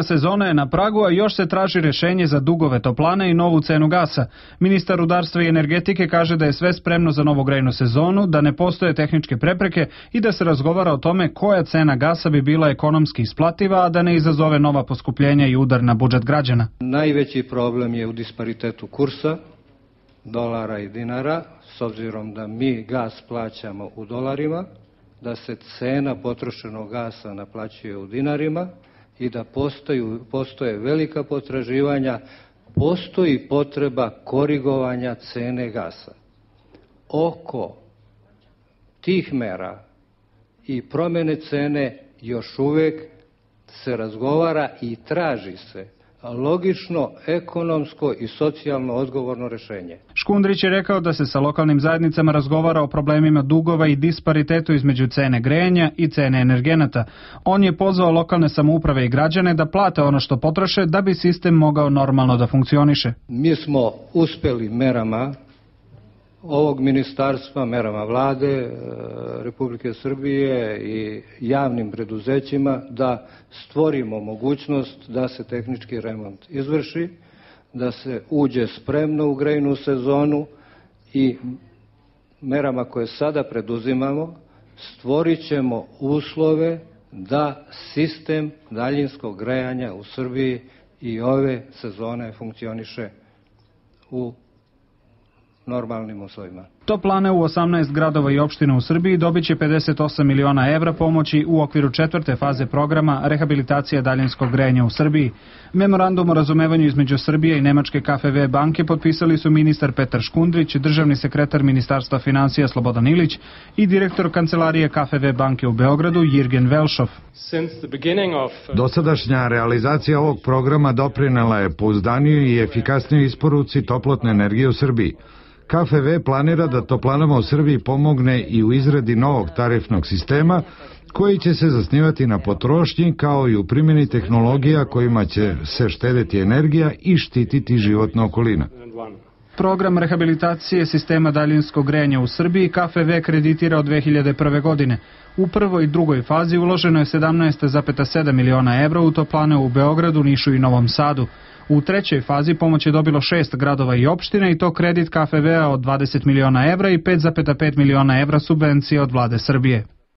Sezona je na pragu, a još se traži rešenje za dugove toplane i novu cenu gasa. Ministar rudarstva i energetike kaže da je sve spremno za novogrejnu sezonu, da ne postoje tehničke prepreke i da se razgovara o tome koja cena gasa bi bila ekonomski isplativa, a da ne izazove nova poskupljenja i udar na budžet građana. Najveći problem je u disparitetu kursa dolara i dinara, s obzirom da mi gas plaćamo u dolarima, da se cena potrošenog gasa naplaćuje u dinarima, i da postaju, postoje velika potraživanja, postoji potreba korigovanja cene gasa. Oko tih mera i promene cene još uvek se razgovara i traži se logično, ekonomsko i socijalno odgovorno rešenje. Škundrić je rekao da se sa lokalnim zajednicama razgovara o problemima dugova i disparitetu između cene grejenja i cene energenata. On je pozvao lokalne samouprave i građane da plate ono što potroše da bi sistem mogao normalno da funkcioniše. Mi smo uspeli merama ovog ministarstva, merama vlade e, Republike Srbije i javnim preduzećima da stvorimo mogućnost da se tehnički remont izvrši, da se uđe spremno u grejnu sezonu i merama koje sada preduzimamo stvorit ćemo uslove da sistem daljinskog grejanja u Srbiji i ove sezone funkcioniše u normalnim uslovima. Toplane u 18 gradova i opština u Srbiji dobit će 58 miliona evra pomoći u okviru četvrte faze programa rehabilitacija daljinskog grejanja u Srbiji. Memorandum o razumevanju između Srbije i Nemačke KFV banke potpisali su ministar Petar Škundrić, državni sekretar Ministarstva financija Slobodan Ilić i direktor kancelarije KFV banke u Beogradu Jirgen Velšov. Dosadašnja realizacija ovog programa doprinela je pouzdaniju i efikasniju isporuci toplotne energije u Srbiji. KFV planira da toplanama u Srbiji pomogne i u izradi novog tarifnog sistema koji će se zasnivati na potrošnji kao i u primjeni tehnologija kojima će se štedeti energija i štititi životna okolina. Program rehabilitacije sistema daljinskog grejanja u Srbiji KFV kreditira od 2001. godine. U prvoj i drugoj fazi uloženo je 17,7 miliona evra u toplane u Beogradu, Nišu i Novom Sadu. U trećoj fazi pomoć je dobilo šest gradova i opštine i to kredit KFV-a od 20 miliona evra i 5,5 miliona evra subvencije od vlade Srbije.